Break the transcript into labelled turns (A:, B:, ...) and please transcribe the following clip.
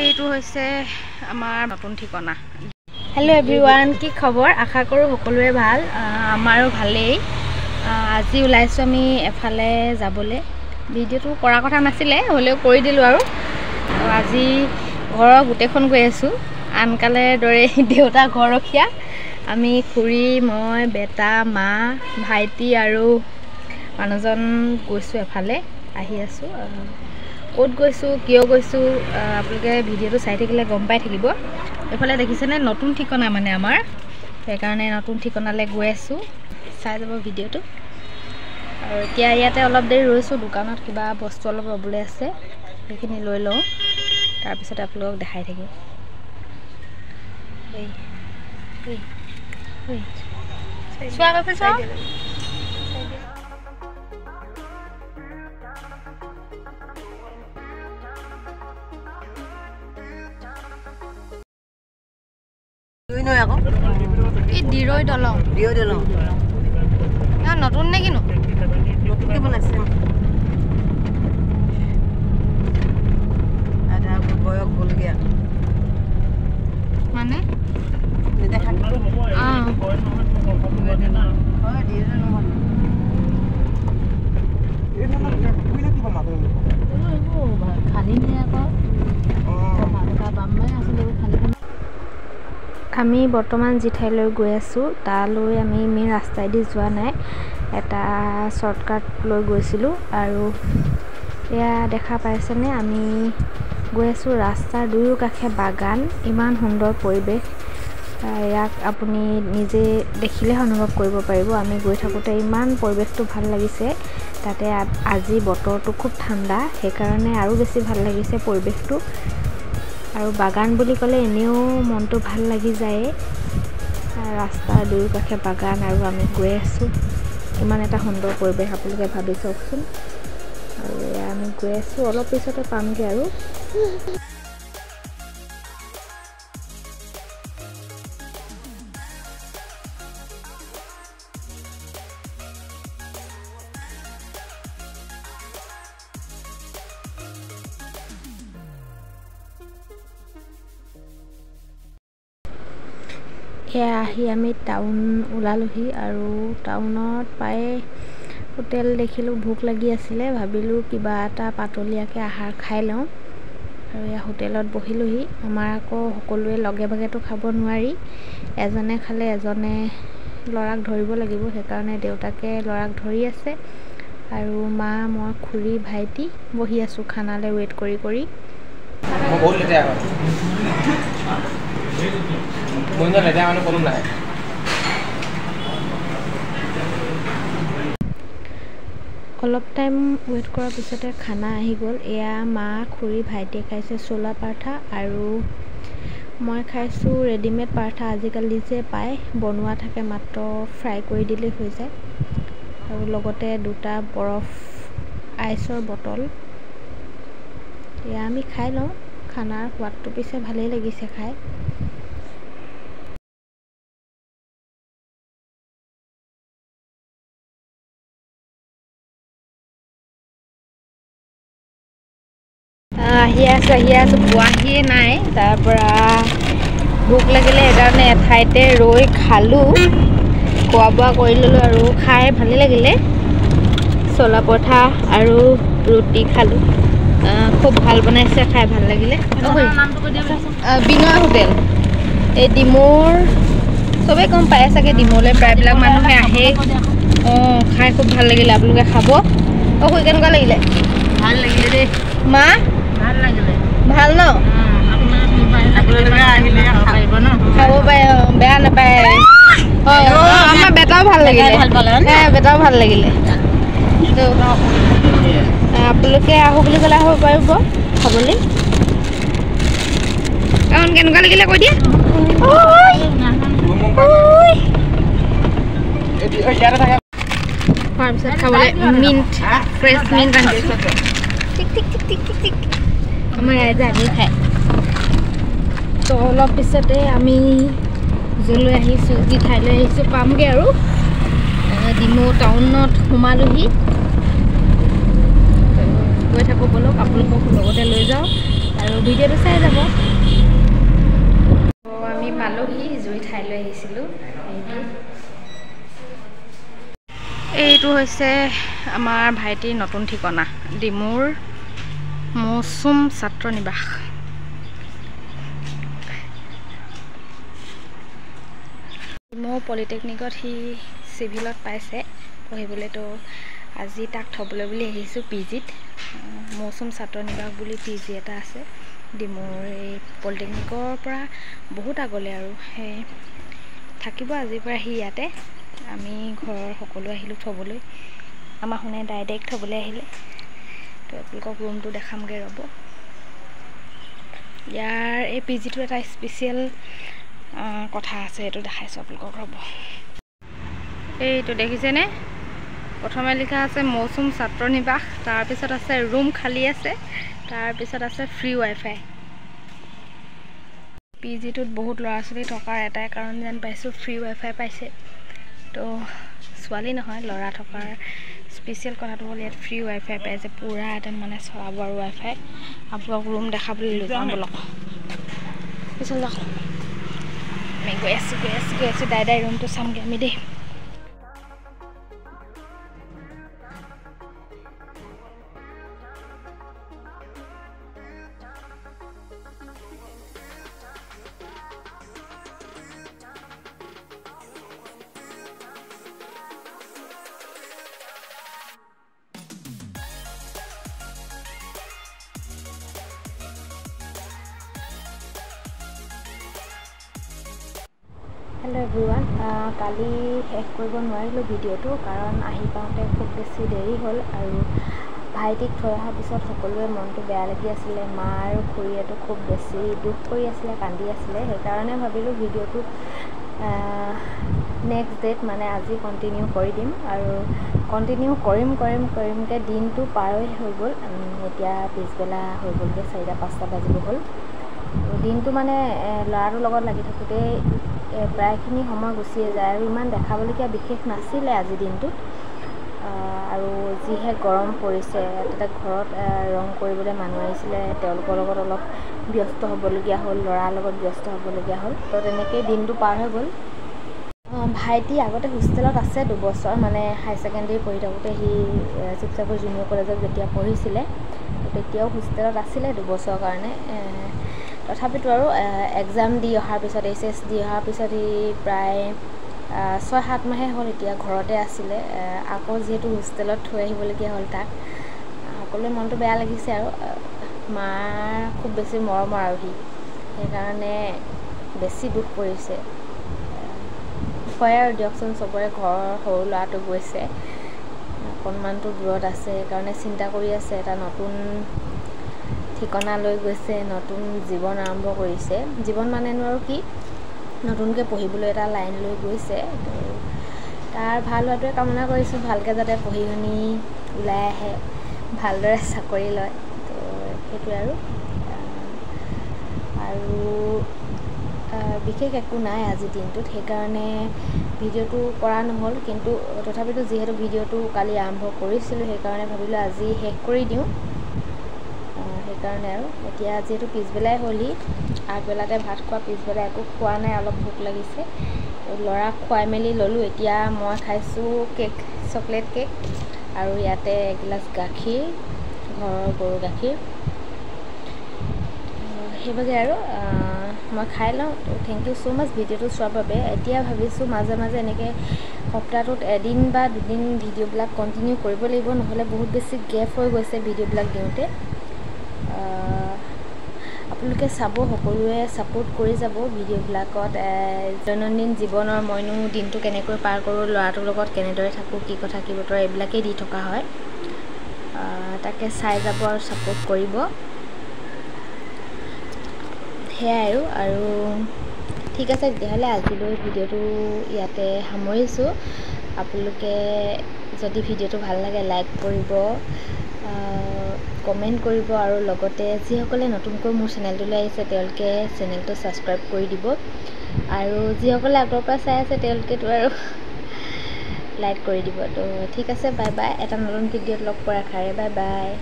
A: এইটো হৈছে আমাৰ নতুন ঠিকনা। হেল্ল' এভৰিৱান কি খবৰ? আশা কৰোঁ সকলোৰে ভাল। আমাৰো ভালেই। আজি ওলাইছোঁ আমি এফালে যাবলৈ। ভিডিঅ'টো কৰা কথা নাছিলে হ'লেও কৰি দিলোঁ আৰু। আজি ঘৰৰ গোটেইখন গৈ আছোঁ। আনকালে দৰে দেউতা ঘৰৰখীয়া। আমি খুৰী মই বেটা মা ভাইটি আৰু মানুহজন গৈছোঁ এফালে আহি আছোঁ। ক'ত গৈছোঁ কিয় গৈছোঁ আপোনালোকে ভিডিঅ'টো চাই থাকিলে গম পাই থাকিব। এইফালে দেখিছেনে? নতুন ঠিকনা মানে আমাৰ। সেইকাৰণে নতুন ঠিকনালৈ গৈ আছোঁ চাই যাব ভিডিঅ'টো। আৰু এতিয়া ইয়াতে অলপ দেৰি ৰৈছোঁ দোকানত কিবা বস্তু অলপ ল'বলৈ আছে সেইখিনি লৈ লওঁ। তাৰপিছত আপোনালোকক দেখাই থাকিম। চোৱা এই দলং। নতুন নে কিনো?
B: নতুনকে বনাইছে। আধা বয়স হ'লগৈ
A: মানে?
B: নেদেখা।
A: অঁ
B: হয় দিয়ে নহয়
A: খালি নিয়ে আকৌ? আমি বৰ্তমান যি ঠাইলৈ গৈ আছোঁ তালৈ আমি মেইন ৰাস্তাইদি যোৱা নাই। এটা শ্বৰ্টকাট লৈ গৈছিলোঁ আৰু এয়া দেখা পাইছেনে? আমি গৈ আছোঁ ৰাস্তাৰ দুয়ো কাষে বাগান ইমান সুন্দৰ পৰিৱেশ। ইয়াক আপুনি নিজে দেখিলেহে অনুভৱ কৰিব পাৰিব। আমি গৈ থাকোঁতে ইমান পৰিৱেশটো ভাল লাগিছে। তাতে আজি বতৰটো খুব ঠাণ্ডা সেইকাৰণে আৰু বেছি ভাল লাগিছে পৰিৱেশটো। আৰু বাগান বুলি ক'লে এনেও মনটো ভাল লাগি যায়। ৰাস্তাৰ দুয়ো কাষে বাগান আৰু আমি গৈ আছোঁ। ইমান এটা সুন্দৰ পৰিৱেশ আপোনালোকে ভাবি চাওকচোন। আৰু এয়া আমি গৈ আছোঁ অলপ পিছতে পামগৈ আৰু। এয়া আহি আমি টাউন ওলালোহি আৰু টাউনত পাই হোটেল দেখিলোঁ ভোক লাগি আছিলে। ভাবিলোঁ কিবা এটা পাতলীয়াকৈ আহাৰ খাই লওঁ। আৰু এয়া হোটেলত বহিলোহি। আমাৰ আকৌ সকলোৱে লগে ভাগেতো খাব নোৱাৰি। এজনে খালে এজনে ল'ৰাক ধৰিব লাগিব। সেইকাৰণে দেউতাকে ল'ৰাক ধৰি আছে। আৰু মা মই খুৰী ভাইটি বহি আছোঁ খানালৈ ৱেইট কৰি কৰি। অলপ টাইম ৱেইট কৰাৰ পিছতে খানা আহি গ'ল। এয়া মা খুৰী ভাইটিয়ে খাইছে চোলা পাৰ্থা আৰু মই খাইছোঁ ৰেডিমেড পাৰ্থা আজিকালি যে পায় বনোৱা থাকে মাত্ৰ ফ্ৰাই কৰি দিলেই হৈ যায়। আৰু লগতে দুটা বৰফ আইচৰ বটল। এয়া আমি খাই লওঁ। খানাৰ সোৱাদটো পিছে ভালেই লাগিছে খাই। আছোঁ আহি আছোঁ পোৱাহিয়ে নাই। তাৰপৰা ভোক লাগিলে সেইকাৰণে এঠাইতে ৰৈ খালোঁ। খোৱা বোৱা কৰি ল'লোঁ আৰু খাই ভালেই লাগিলে। চলা পঠা আৰু ৰুটি খালোঁ। খুব ভাল বনাইছে খাই ভাল লাগিলে। বিনয় হোটেল। এই ডিমৌৰ চবেই গম পায় চাগে ডিমৌলৈ প্ৰায়বিলাক মানুহে আহে। অঁ খাই খুব ভাল লাগিলে আপোনালোকে খাব। অঁ কেনেকুৱা লাগিলে?
B: ভাল লাগিলে দেই।
A: মা?
B: ভাল
A: ন
B: খাব
A: পাৰে বেয়া নাপায় আমাৰ বেটাও ভাল লাগিলে বেটাও ভাল লাগিলে আপোনালোকে আহোঁ বুলি ক'লে আহিব পাৰিব খাবলৈ কাৰণ কেনেকুৱা লাগিলে কৈ দিয়ে ঐ, ঐ।
C: ইয়াতে থাকে
A: খোৱাৰ পিছত খাবলৈ মিণ্ট ফ্ৰেছ মিণ্ট আনিছোঁ টিক টিক টিক টিক টিক টিক আমাৰ ৰাইজে আনি খায়। তো অলপ পিছতে আমি য'লৈ আহিছোঁ যি ঠাইলৈ আহিছোঁ পামগৈ আৰু। আহ, ডিমৌ টাউনত সোমালোহি। গৈ থাকোঁ ব'লক আপোনালোকক লগতে লৈ যাওঁ আৰু ভিডিঅ'টো চাই যাব। আমি পালোহি জুই ঠাইলৈ আহিছিলোঁ। এইটো হৈছে আমাৰ ভাইটিৰ নতুন ঠিকনা ডিমুৰ মৌচুম ছাত্ৰ নিবাস। ডিমৌ পলিটেকনিকত সি চিভিলত পাইছে পঢ়িবলৈতো আজি তাক থ'বলৈ বুলি আহিছোঁ পি জিত মৌচুম ছাত্ৰ নিবাস বুলি পি জি এটা আছে। ডিমৌৰ এই পলিটেকনিকৰ পৰা বহুত আগলৈ আৰু সেই থাকিব আজিৰ পৰা সি ইয়াতে। আমি ঘৰৰ সকলো আহিলোঁ থ'বলৈ। আমাৰ শুনে ডাইৰেক্ট থ'বলৈ আহিলে। তো আপোনালোকক ৰুমটো দেখামগৈ ৰ'ব। ইয়াৰ এই পি জিটো এটা স্পেচিয়েল কথা আছে সেইটো দেখাইছোঁ আপোনালোকক ৰ'ব। এইটো দেখিছেনে? প্ৰথমে লিখা আছে মৌচুম ছাত্ৰ নিবাস তাৰপিছত আছে ৰুম খালী আছে তাৰপিছত আছে ফ্ৰী ৱাইফাই পি জিটোত বহুত ল'ৰা ছোৱালী থকাৰ এটাই কাৰণ যেন পাইছোঁ ফ্ৰী ৱাইফাই পাইছে। তো ছোৱালী নহয় ল'ৰা থকাৰ স্পেচিয়েল কথাটো হ'ল ইয়াত ফ্ৰী ৱাইফাই পাইছে পূৰা একদম মানে চলাব আৰু ৱাইফাই আপোনালোকক ৰুম দেখাবলৈ লৈ যাওঁ বলক। পিছত যাওক আমি গৈ আছোঁ গৈ আছোঁ গৈ আছোঁ। দাইদাই ৰুমটো চামগৈ আমি দেই। হেল্ল' এভৰিৱান কালি শেষ কৰিব নোৱাৰিলোঁ ভিডিঅ'টো কাৰণ আহি পাওঁতে খুব বেছি দেৰি হ'ল আৰু ভাইটিক থৈ অহাৰ পিছত সকলোৰে মনটো বেয়া লাগি আছিলে মা আৰু খুৰীয়েতো খুব বেছি দুখ কৰি আছিলে কান্দি আছিলে সেইকাৰণে ভাবিলোঁ ভিডিঅ'টো নেক্সট ডেট মানে আজি কণ্টিনিউ কৰি দিম আৰু কণ্টিনিউ কৰিম কৰিম কৰিমকৈ দিনটো পাৰৈ হৈ গ'ল এতিয়া পিছবেলা হৈ গ'লগৈ চাৰিটা পাঁচটা বাজিব হ'ল। দিনটো মানে ল'ৰাটোৰ লগত লাগি থাকোঁতেই প্ৰায়খিনি সময় গুচিয়ে যায় আৰু ইমান দেখাবলগীয়া বিশেষ নাছিলে আজিৰ দিনটোত। আৰু যিহে গৰম পৰিছে তাতে ঘৰত ৰং কৰিবলৈ মানুহ আহিছিলে তেওঁলোকৰ লগত অলপ ব্যস্ত হ'বলগীয়া হ'ল ল'ৰাৰ লগত ব্যস্ত হ'বলগীয়া হ'ল। তো তেনেকেই দিনটো পাৰ হৈ গ'ল। ভাইটি আগতে হোষ্টেলত আছে দুবছৰ মানে হায়াৰ ছেকেণ্ডেৰী পঢ়ি থাকোঁতে সি শিৱসাগৰ জুনিয়ৰ কলেজত যেতিয়া পঢ়িছিলে তেতিয়াও হোষ্টেলত আছিলে দুবছৰৰ কাৰণে তথাপিতো আৰু এক্সাম দি অহাৰ পিছত এইচ এছ দি অহাৰ পিছত সি প্ৰায় ছয় সাত মাহে হ'ল এতিয়া ঘৰতে আছিলে আকৌ যিহেতু হোষ্টেলত থৈ আহিবলগীয়া হ'ল তাক সকলোৱে মনটো বেয়া লাগিছে আৰু মাৰ খুব বেছি মৰমৰ আৰু সি সেইকাৰণে বেছি দুখ কৰিছে হয় আৰু দিয়কচোন চবৰে ঘৰৰ সৰু ল'ৰাটো গৈছে অকণমানটো দূৰত আছে সেইকাৰণে চিন্তা কৰি আছে এটা নতুন ঠিকনা লৈ গৈছে নতুন জীৱন আৰম্ভ কৰিছে। জীৱন মানেনো আৰু কি? নতুনকৈ পঢ়িবলৈ এটা লাইন লৈ গৈছে। তাৰ ভাল হোৱাটোৱে কামনা কৰিছোঁ ভালকৈ যাতে পঢ়ি শুনি ওলাই আহে ভালদৰে চাকৰি লয়। তো সেইটোৱে আৰু। আৰু বিশেষ একো নাই আজিৰ দিনটোত সেইকাৰণে ভিডিঅ'টো কৰা নহ'ল কিন্তু তথাপিতো যিহেতু ভিডিঅ'টো কালি আৰম্ভ কৰিছিলোঁ সেইকাৰণে ভাবিলোঁ আজি শেষ কৰি দিওঁ। সেইকাৰণে আৰু। এতিয়া যিহেতু পিছবেলাই হ'লহি আগবেলাতে ভাত খোৱা পিছবেলা একো খোৱা নাই অলপ ভোক লাগিছে। ল'ৰাক খুৱাই মেলি ল'লোঁ। এতিয়া মই খাইছোঁ কেক চকলেট কেক আৰু ইয়াতে এগিলাচ গাখীৰ ঘৰৰ গৰু গাখীৰ। সেইভাগে আৰু মই খাই লওঁ। থেংক ইউ ছ' মাছ ভিডিঅ'টো চোৱাৰ বাবে। এতিয়া ভাবিছোঁ মাজে মাজে এনেকৈ সপ্তাহটোত এদিন বা দুদিন ভিডিঅ'বিলাক কণ্টিনিউ কৰিব লাগিব। নহ'লে বহুত বেছি গেপ হৈ গৈছে ভিডিঅ'বিলাক দিওঁতে। আপোনালোকে চাব সকলোৱে ছাপোৰ্ট কৰি যাব ভিডিঅ'বিলাকত দৈনন্দিন জীৱনৰ মইনো দিনটো কেনেকৈ পাৰ কৰোঁ ল'ৰাটোৰ লগত কেনেদৰে থাকোঁ কি কথা কি বতৰা এইবিলাকেই দি থকা হয়। তাকে চাই যাব আৰু ছাপোৰ্ট কৰিব। সেয়াই আৰু ঠিক আছে তেতিয়াহ'লে আজিলৈ ভিডিঅ'টো ইয়াতে সামৰিছোঁ। আপোনালোকে যদি ভিডিঅ'টো ভাল লাগে লাইক কৰিব। কমেণ্ট কৰিব আৰু লগতে যিসকলে নতুনকৈ মোৰ চেনেলটোলৈ আহিছে তেওঁলোকে চেনেলটো ছাবস্ক্ৰাইব কৰি দিব। আৰু যিসকলে আগৰ পৰা চাই আছে তেওঁলোকেতো আৰু লাইক কৰি দিব। তো ঠিক আছে বাই বাই এটা নতুন ভিডিঅ'ত লগ পোৱাৰ আশাৰে বাই বাই